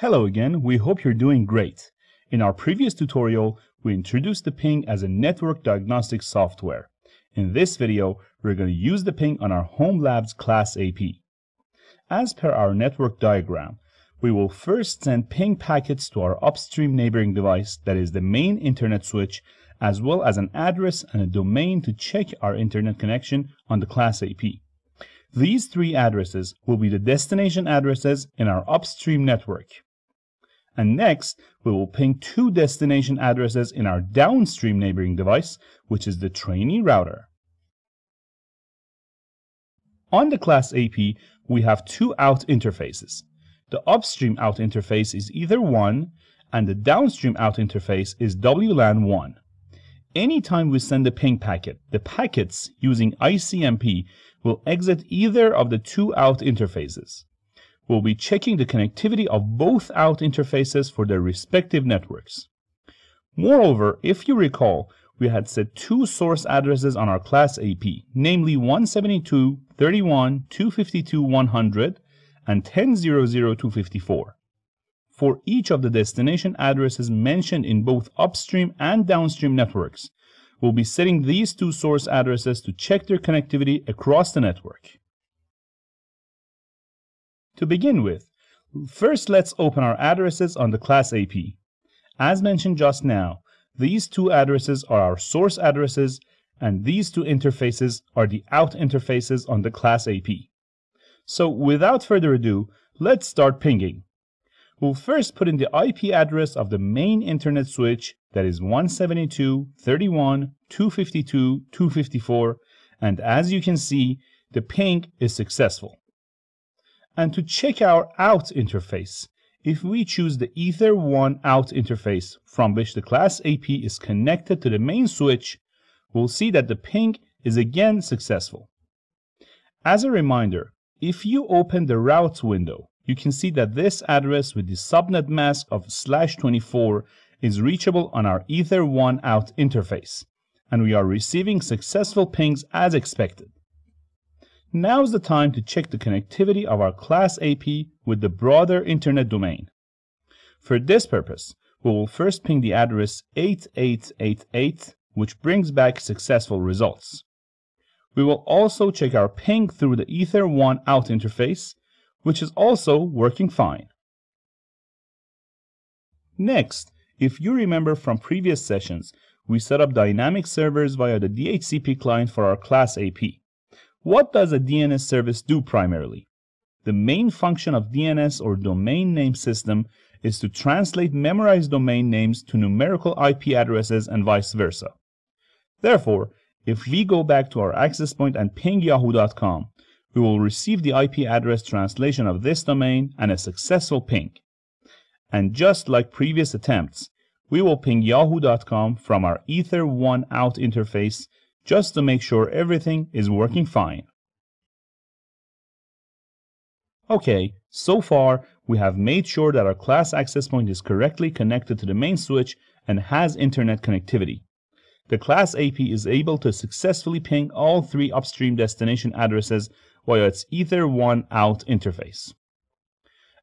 Hello again, we hope you're doing great. In our previous tutorial, we introduced the ping as a network diagnostic software. In this video, we're going to use the ping on our Home Labs class AP. As per our network diagram, we will first send ping packets to our upstream neighboring device, that is the main internet switch, as well as an address and a domain to check our internet connection on the class AP. These three addresses will be the destination addresses in our upstream network. And next, we will ping two destination addresses in our downstream neighboring device, which is the trainee router. On the class AP, we have two out interfaces. The upstream out interface is Ether1, and the downstream out interface is WLAN 1. Anytime we send a ping packet, the packets using ICMP will exit either of the two out interfaces we'll be checking the connectivity of both out interfaces for their respective networks. Moreover, if you recall, we had set two source addresses on our class AP, namely 172.31.252.100 and 10.00.254. For each of the destination addresses mentioned in both upstream and downstream networks, we'll be setting these two source addresses to check their connectivity across the network. To begin with, first let's open our addresses on the class AP. As mentioned just now, these two addresses are our source addresses and these two interfaces are the out interfaces on the class AP. So without further ado, let's start pinging. We'll first put in the IP address of the main internet switch that is 172.31.252.254 and as you can see, the ping is successful and to check our out interface. If we choose the Ether1 out interface from which the class AP is connected to the main switch, we'll see that the ping is again successful. As a reminder, if you open the routes window, you can see that this address with the subnet mask of slash 24 is reachable on our Ether1 out interface, and we are receiving successful pings as expected. Now is the time to check the connectivity of our class AP with the broader internet domain. For this purpose, we will first ping the address 8888, which brings back successful results. We will also check our ping through the Ether1 out interface, which is also working fine. Next, if you remember from previous sessions, we set up dynamic servers via the DHCP client for our class AP. What does a DNS service do primarily? The main function of DNS or domain name system is to translate memorized domain names to numerical IP addresses and vice versa. Therefore, if we go back to our access point and ping yahoo.com, we will receive the IP address translation of this domain and a successful ping. And just like previous attempts, we will ping yahoo.com from our Ether1 out interface just to make sure everything is working fine. Okay, so far we have made sure that our class access point is correctly connected to the main switch and has internet connectivity. The class AP is able to successfully ping all three upstream destination addresses via its Ether1 out interface.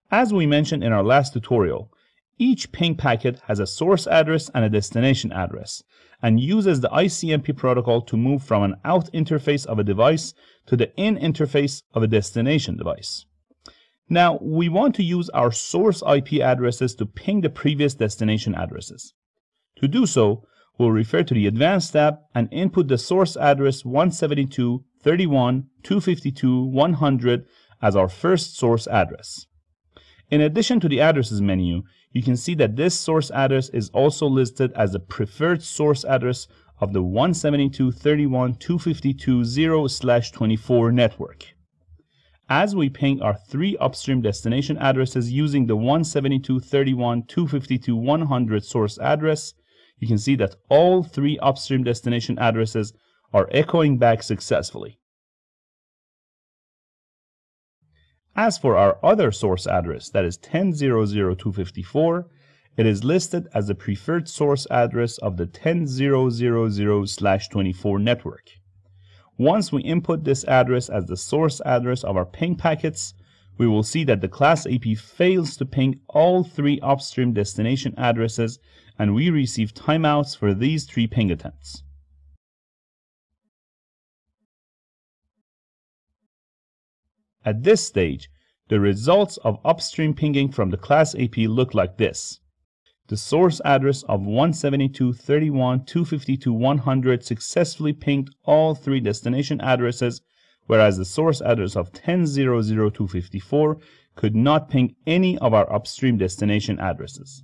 As we mentioned in our last tutorial, each ping packet has a source address and a destination address, and uses the ICMP protocol to move from an out interface of a device to the in interface of a destination device. Now, we want to use our source IP addresses to ping the previous destination addresses. To do so, we'll refer to the Advanced tab and input the source address 172.31.252.100 as our first source address. In addition to the addresses menu, you can see that this source address is also listed as the preferred source address of the 172.31.252.0/24 network. As we ping our three upstream destination addresses using the 172.31.252.100 source address, you can see that all three upstream destination addresses are echoing back successfully. As for our other source address, that is 10.0.0.254, it is listed as the preferred source address of the 10.0.0.24 network. Once we input this address as the source address of our ping packets, we will see that the class AP fails to ping all three upstream destination addresses and we receive timeouts for these three ping attempts. At this stage, the results of upstream pinging from the class AP look like this. The source address of 172.31.252.100 successfully pinged all three destination addresses, whereas the source address of 10.00.254 could not ping any of our upstream destination addresses.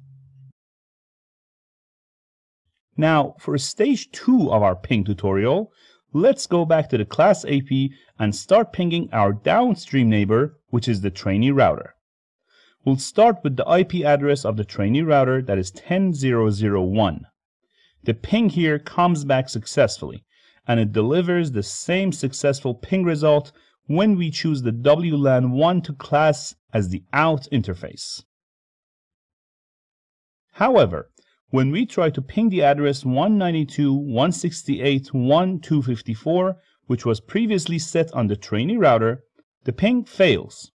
Now, for stage 2 of our ping tutorial, let's go back to the class AP and start pinging our downstream neighbor, which is the trainee router. We'll start with the IP address of the trainee router that is 10.0.0.1. The ping here comes back successfully, and it delivers the same successful ping result when we choose the WLAN 1 to class as the out interface. However, when we try to ping the address 192.168.1.254, which was previously set on the trainee router, the ping fails.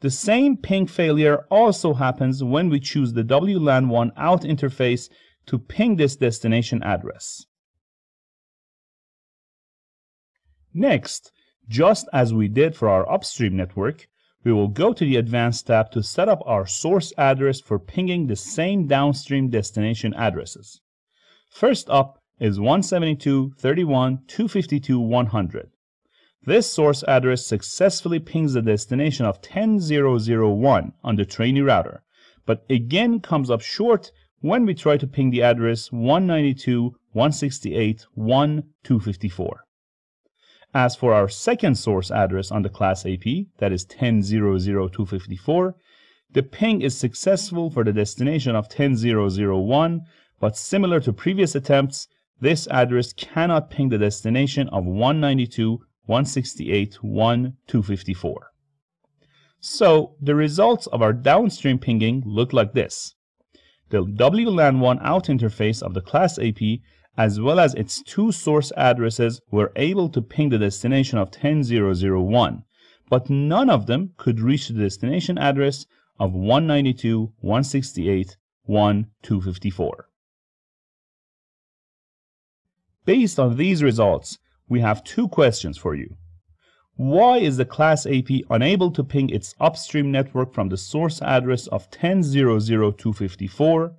The same ping failure also happens when we choose the WLAN 1 out interface to ping this destination address. Next, just as we did for our upstream network, we will go to the Advanced tab to set up our source address for pinging the same downstream destination addresses. First up is 172.31.252.100. This source address successfully pings the destination of 10.0.0.1 on the trainee router, but again comes up short when we try to ping the address 192.168.1.254. As for our second source address on the class AP, that is 10.0.0.254, the ping is successful for the destination of 10.0.0.1, but similar to previous attempts, this address cannot ping the destination of 192.168.1.254. So the results of our downstream pinging look like this. The WLAN1 out interface of the class AP as well as its two source addresses were able to ping the destination of 10.0.0.1, but none of them could reach the destination address of 192.168.1.254. Based on these results, we have two questions for you. Why is the Class AP unable to ping its upstream network from the source address of 10.0.0.254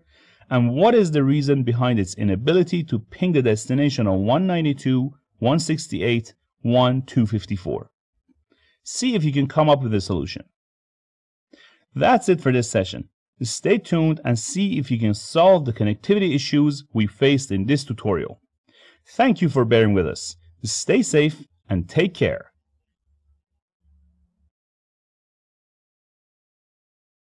and what is the reason behind its inability to ping the destination on 192.168.1.254. See if you can come up with a solution. That's it for this session. Stay tuned and see if you can solve the connectivity issues we faced in this tutorial. Thank you for bearing with us. Stay safe and take care.